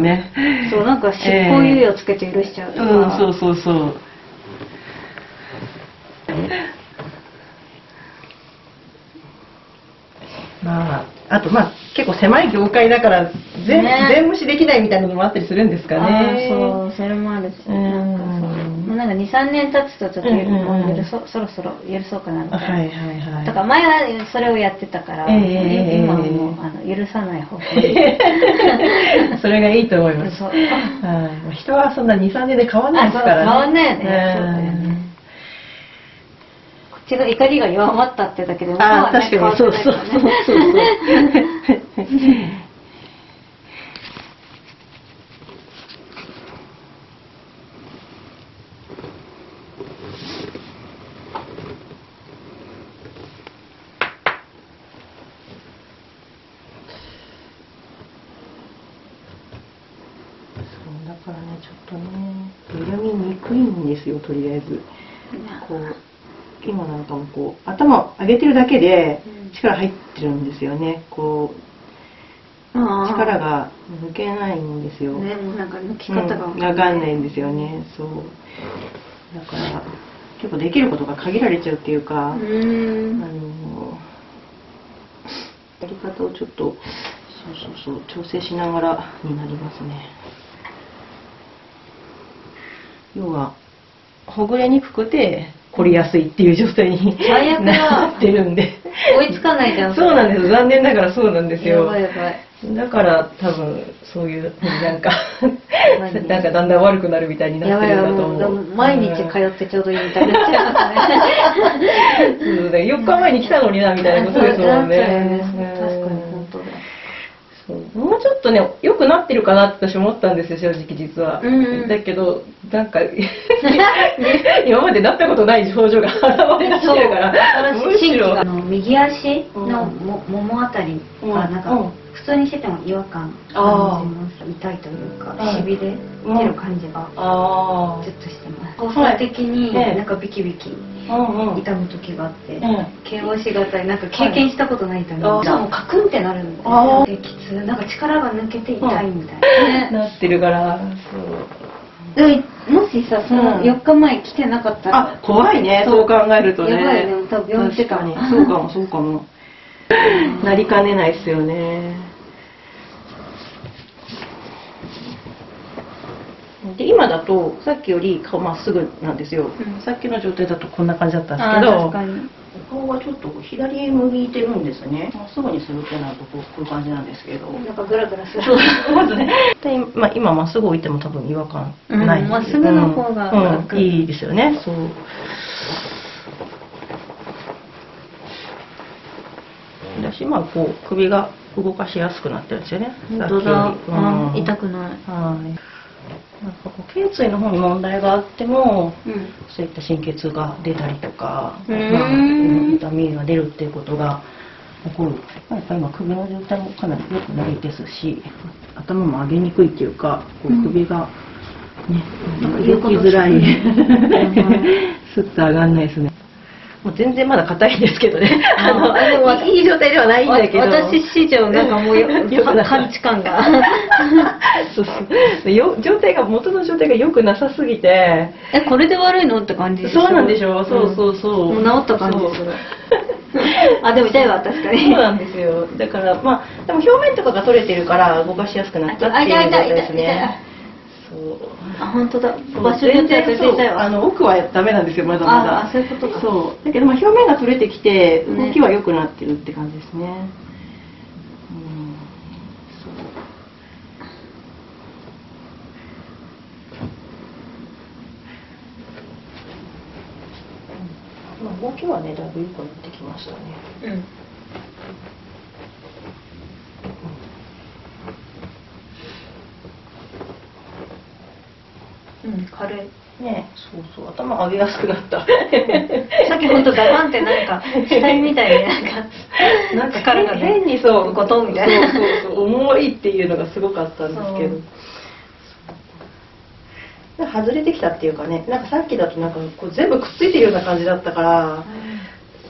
ね。そうなんか執行猶予つけて許しちゃうとか、うん、そうそうそう。まあ、あとまあ結構狭い業界だから全,、ね全無視できないみたいなのもあったりするんですかね。そうそれもあるし、うんなんかそうもうなんか23年経つとちょっとうんうんうんもう許そそろそろ許そうかなみたいな、はいはいはい。だから前はそれをやってたから、ええ。今はもうあの許さない方向に。それがいいと思います。そうはい人はそんな2、3年で変わらないですからね。変わんないよね、うん。そうだよね。こっちの怒りが弱まったってだけでもああ、確かに。そうそうそうそうそう。そ うだからねちょっとね緩みにくいんですよとりあえず。こう今なんかもこう頭を上げてるだけでうん。力入ってるんですよね。こう力が抜けないんですよ、ねもうなんか抜きうん方がわかんないんですよね。そう。だから結構できることが限られちゃうっていうか、うあのやり方をちょっとそうそうそう調整しながらになりますね要はほぐれにくくて凝りやすいっていう状態に最悪だ。なってるんで。追いつかないじゃんそうなんです残念ながらそうなんですやよばいやばい。だから多分そういうなんかなんかだんだん悪くなるみたいになってるんだと思う。毎日通ってちょうどいいみたいにな。っちゃうからねうん4日前に来たのになみたいなことですもんね。確かにちょっとね良くなってるかなって私思ったんですよ正直実は、うんうん。だけどなんか 今までなったことない表情が現れ出してるから。むしろ。あの右足のもももあたりがなんかうん普通にしてても違和感感じます。痛いというかうん。しびれてる感じがあずっとしてます。放射的にええ。なんかビキビキ痛む時があってうん。形容しがたいなんか経験したことない痛みはいじゃあもうカクンってなるんできつなんか力が抜けて痛いみたいな。ね。なってるから。そう。でもしさそのうん。4日前来てなかったらあ怖いね。そう。考えるとね。やばいね。多分かに。そうかもそうかも なりかねないですよね。で今だとさっきより顔まっすぐなんですよ、うん。さっきの状態だとこんな感じだったんですけど顔はちょっと左へ向いてるんですね。まっすぐにするってなるとこうこういう感じなんですけど。なんかグラグラする。まずねで、まあ、今まっすぐ置いても多分違和感ない、うん。まっすぐの方がうん。いいですよね。そうだしまあこう首が動かしやすくなってるんですよね。本当だ、うん。痛くない。はい。なんかこう頸椎の方に問題があってもうん。そういった神経痛が出たりとか、まあ、痛みが出るっていうことが起こる、まあ、やっぱり今首の状態もかなり良くないですし頭も上げにくいっていうかこううん。首がね、なんか動きづらい。聞かない。スッと上がんないですねもう全然まだ硬いんですけどね。ああのいいい状態ではないんだけど。私史上なんかもう感知感が。そうそう。よ状態が元の状態が良くなさすぎて。えこれで悪いのって感じそうなんでしょう。そうそうそう、もう治った感じすあでも痛いわ確かに。そうなんですよ。だからまあでも表面とかが取れてるから動かしやすくなったっていう状態ですねあ本当だ。場所によっては全然あの奥はダメなんですよまだまだ。ああそういうことか。そう。だけどまあ表面が取れてきてね動きは良くなってるって感じですね。うん。そう。まあ動きはねだいぶ良くなってきましたね。うん軽い。ね。そうそう。頭上げやすくなった。さっき本当ガバンってなんか 死体みたいになんかなんか力がね変にそう。ゴトンみたいな。そうそうそう。重いっていうのがすごかったんですけど。外れてきたっていうかねなんかさっきだとなんかこう全部くっついてるような感じだったから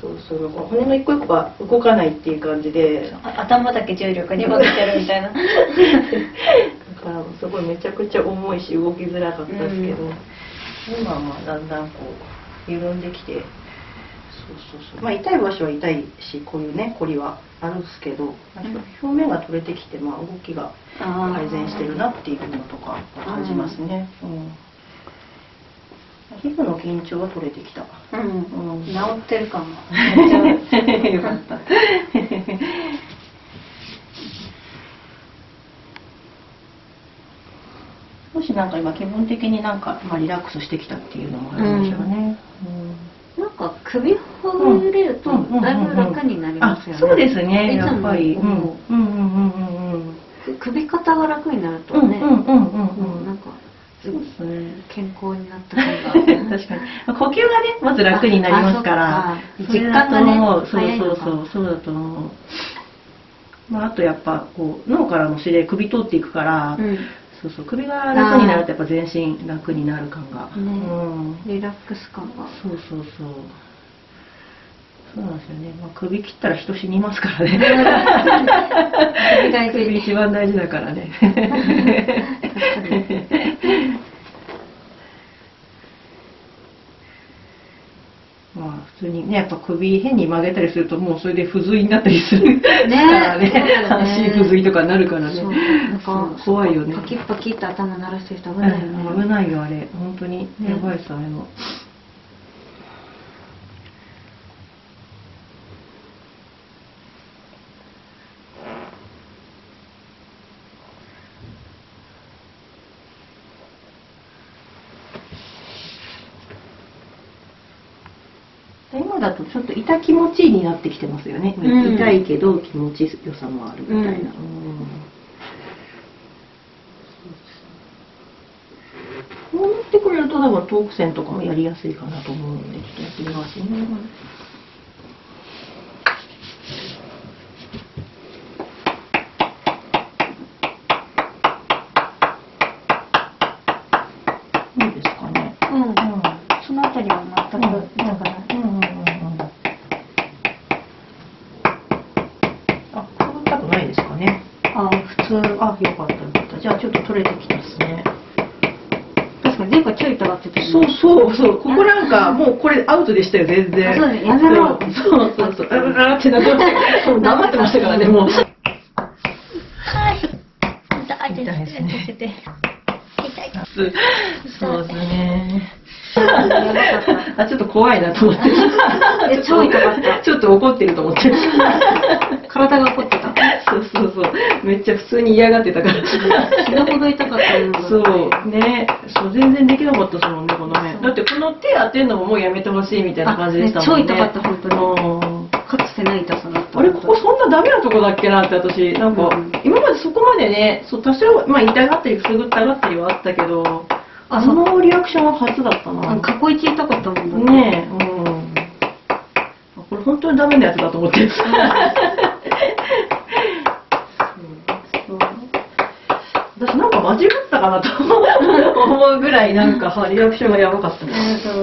そうそう。骨の一個一個が動かないっていう感じで。あ頭だけ重力に任せてるみたいな からすごいめちゃくちゃ重いし動きづらかったですけど、うん今はまあだんだんこう緩んできて。そうそうそう。まあ痛い場所は痛いしこういうねこりはあるんですけど、表面が取れてきて、まあ、動きが改善してるなっていうのとか感じますね、うん。皮膚の緊張は取れてきた。うん、うん。治ってるかも。よかった。少しなんか今気分的になんか、まあ、リラックスしてきたっていうのもあるんでしょうね。なんか首ほぐれるとだいぶ楽になりますよね、あそうですね、やっぱり。うん。思ううんうんうんうんうん。く首肩が楽になるとうんうんね、うんうんうん。なんかそうですね。健康になった感が。確かに。呼吸がね、まず楽になりますから。実感がねそうそうそう、そうだと思う。まあ、あとやっぱ、こう、脳からの指令、首通っていくから、うんそうそう、首が楽になるとやっぱ全身楽になる感が。ねうん。リラックス感がそうそうそう。そうなんですよね。まあ、首切ったら人死にますからね。首大事首一番大事だからね。まあ普通にねやっぱ首変に曲げたりするともうそれで不随になったりするからね。ね。半身不随とかなるからね。なんか怖いよね。パキッパキって頭鳴らしてる人危うないよね、ん危ないよあれ。本当に。ねやばいさあれの今だとちょっと痛気持ちいいになってきてますよね、うん。痛いけど気持ちよさもあるみたいな、こうなってくれると多分トーク線とかもやりやすいかなと思うんでちょっとやってみますね、いいですかねうんうんそのあたりは全く痛くない、うんうんうんうんあ、こう痛くないですかね。あよかったよかった。じゃあちょっと取れてきたですね。確かに前回ちょい痛がってたよね。そうそうそう。ここなんかもうこれアウトでしたよ全然。あそうね。やめろ。そうそうそう。あららってなって黙ってましたからねもう。はい。痛いですね。痛い。痛い。そうですね。あ、ちょっと怖い。なと思って。え超痛かったちょっと怒ってると思って。体が怒ってたそうそう。めっちゃ普通に嫌がってたから。死ぬほど痛かったよそうね。そう全然できなかったですもんねこの辺。だってこの手当てるのももうやめてほしいみたいな感じでしたもんね。超痛かった本当に。うん。かつてない痛さだった。あれここそんなダメなとこだっけなって私。なんか、うん。今までそこまでねそう多少まあ痛がったりくすぐったがったりはあったけどああそのリアクションは初だったな。あ過去一痛かったもんだねえうん。あこれ本当にダメなやつだと思って るそう私なんか間違ったかなと思うぐらいなんかは リアクションがやばかったねえっと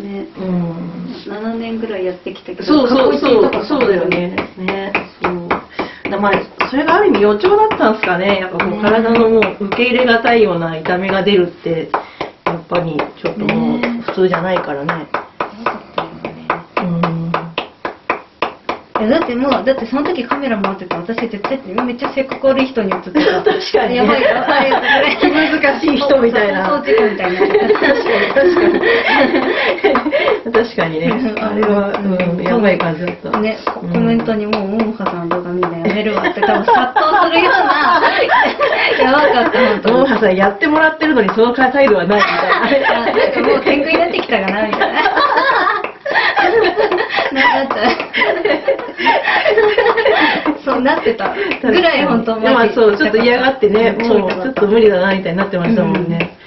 ね。うん7年ぐらいやってきたけどそうそうそう。そうだよね。ねそう。だまあそれがある意味予兆だったんですかね。やっぱこうね。体のもう受け入れがたいような痛みが出るってやっぱりちょっともうね。普通じゃないからねやばかったよねうんいやだってもうだってその時カメラ回ってた私絶対めっちゃ性格悪い人に映ってた。確かにね。やばいやばい気難しい人みたいな。そうそうそう事故みたいな確かに確かに。ね。あれは、うん、やばい感じだった。ね、コうん。コメントにもう、ももはさんの動画見るのやめるわって多分殺到するような、やばかった、本当に。もうはさんやってもらってるのにその態度はないみたいな。あなんかもう天狗になってきたかな、みたいな。な、なった。そうなってた。ぐらい本当まあそうちょっと嫌がってねもうちょっと無理だなみたいになってましたもんね、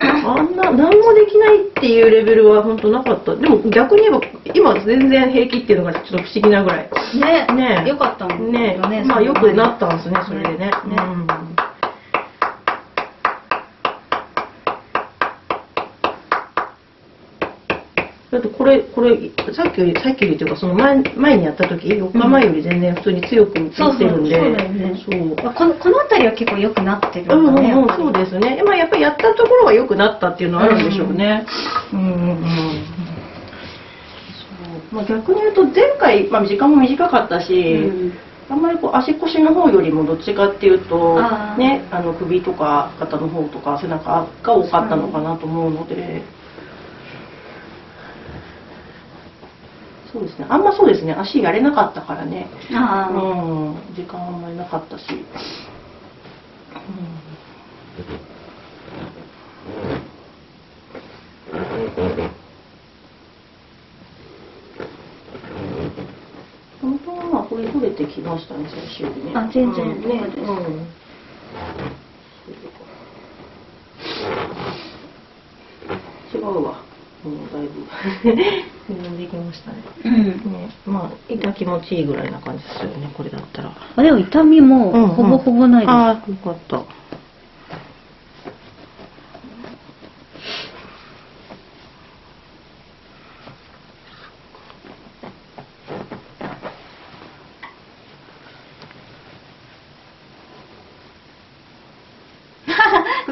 あんな何もできないっていうレベルは本当なかった。でも逆に言えば今全然平気っていうのがちょっと不思議なぐらい。ね、ね。よかったもんね。ね。まあよくなったんですね。それでね。ね。うんだってこれこれさっきよりさっきよりというかその前前にやった時4日前より全然普通に強くそうってるんで、そうこのこの辺りは結構良くなってるんだうんうんそうですね。まあやっぱりやったところは良くなったっていうのはあるんでしょうね。うん。うんうん。そう。まあ逆に言うと前回まあ時間も短かったし、うん。あんまりこう足腰の方よりもどっちかっていうとねあの首とか肩の方とか背中が多かったのかなと思うので。そうですね。あんまそうですね。足やれなかったからね。ああ、うん、時間あんまりなかったし。本当はまあこれ取れてきましたね先週でね。あ全然うんね。そうですうん違うわ。もうだいぶしたね。うんね、まあ痛気持ちいいぐらいな感じですよねこれだったら。あでも痛みもうんうんほぼほぼないです、ああよかった。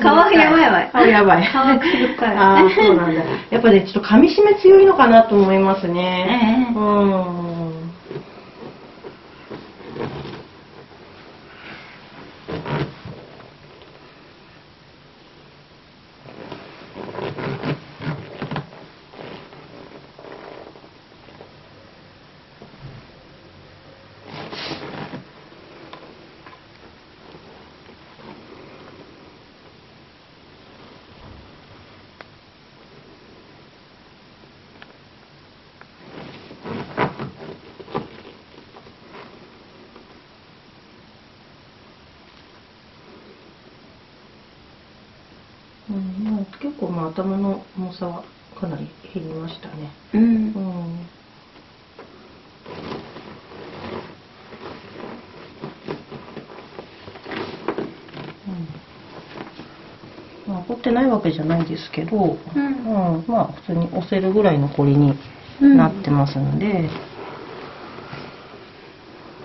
顔やばい顔やばい。顔くすぐったいああそうなんだ。やっぱねちょっと噛み締め強いのかなと思いますね。ええうん。うん、まあ結構まあ頭の重さはかなり減りましたね。うんうん。凝ってないわけじゃないですけど、うんうんまあ普通に押せるぐらいの凝りにうんなってますので、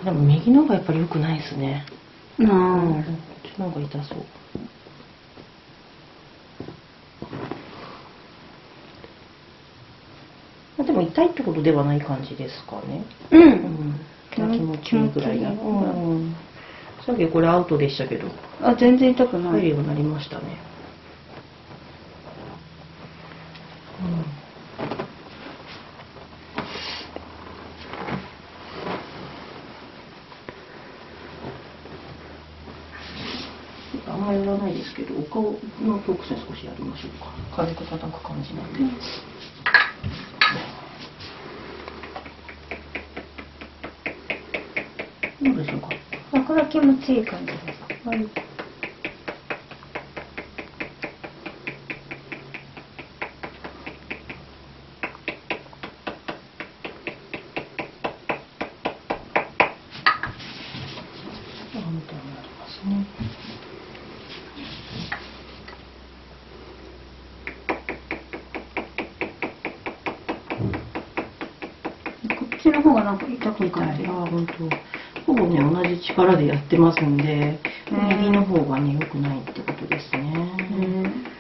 でも右の方がやっぱり良くないですね。なうん、こあっちの方が痛そう。まあでも痛いってことではない感じですかね。ううんん。気持ちいいぐらいな。うん。さっきこれアウトでしたけど、あ全然痛くない、入るようになりましたね。うん。あんまりやらないですけど、お顔のフォー少しやりましょうか。軽く叩く感じなんで。どうでしょうか。あこれは気持ちい。い。感じですはい。こっちの方がなんか痛く感じるあ本当。力でやってますんで、うん右の方がね良くないってことですね。うん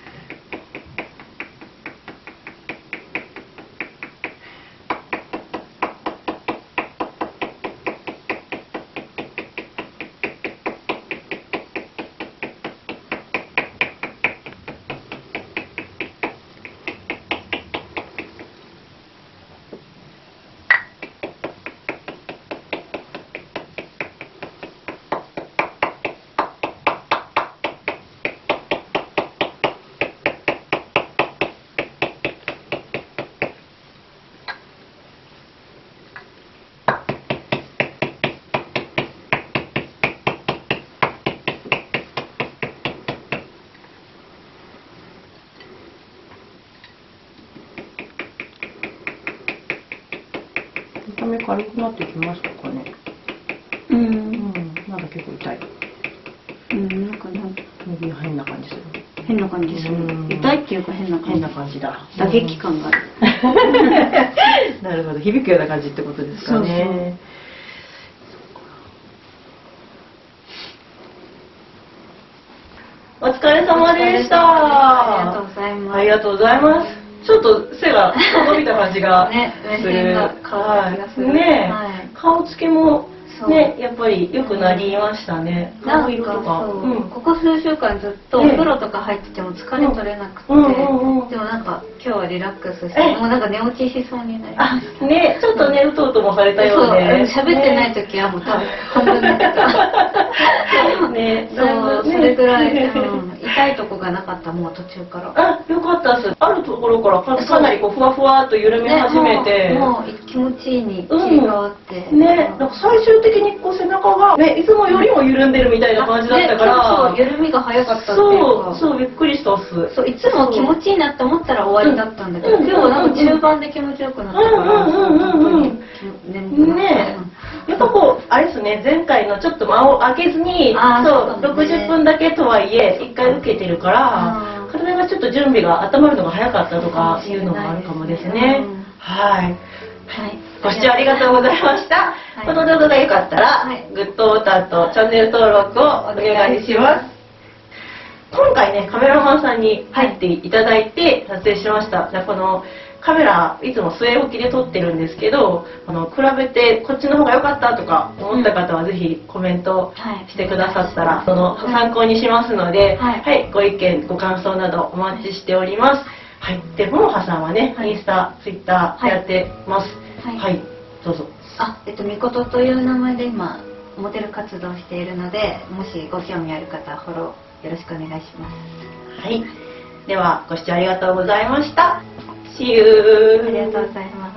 見た目軽くなってきましたかね。ううん。ん、まだ結構痛い。うんなんかなんか右変な感じする。へ変な感じする。痛いっていうか変な感じ。変な感じだ。打撃感がある。なるほど。響くような感じってことですかね。お疲れ様でした。ありがとうございますちょっと背が伸びた感じが ねする。はい。顔つきもね、やっぱり良くなりましたね。顔色とか。かそう、うん。ここ数週間ずっとおえ。え風呂とか入ってても疲れ取れなくて、でもなんか今日はリラックスしええ。てもうなんか寝落ちしそうになりまあした、ね、ちょっとね、うとうともされたよそう。うで。喋ってない時はもう多分半分寝てた。ね、そう、それぐらい、うん、痛いとこがなかったもう途中から。あ、よかったです。あるところからかかなりこうふわふわっと緩み始めて。ねもう気持ちいいに切り替わって、ね、なんか最終的にこう背中が、ね、いつもよりも緩んでるみたいな感じだったから、ねそうそう緩みが早かったっていうか。そう、そう、びっくりしたっす。そういつも気持ちいいなって思ったら終わりだったんだけど、うん。今日はなんか中盤で気持ちよくなったから、うんうんうんうんうんねやっぱこう、あれですね、前回のちょっと間を空けずに、そう、ね60分だけとはいえ、1回受けてるから体がちょっと準備が温まるのが早かったとかいうのがあるかもですねうん。はい。はいご視聴ありがとうございました。はいこの動画が良かったら、はいグッドボタンとチャンネル登録をお願いします。今回ね、カメラマンさんに入っていただいて撮影しました。じゃあこのカメラ、いつも据え置きで撮ってるんですけど、あの、比べてこっちの方が良かったとか思った方はぜひコメントはいしてくださったら、その参考にしますので、ははいい、ご意見、ご感想などお待ちしております。はい。で、ももはさんはね、はいインスタ、ツイッターやってます。はいはい。どうぞ。あえっとみことという名前で今モデル活動しているのでもしご興味ある方はフォローよろしくお願いしますはい。では、ご視聴ありがとうございました。See you! ありがとうございます